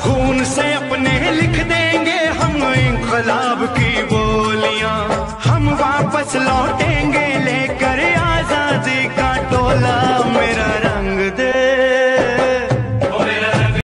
खून से अपने लिख देंगे हम इंकलाब की बोलियाँ। हम वापस लौटेंगे लेकर आज़ादी का टोला मेरा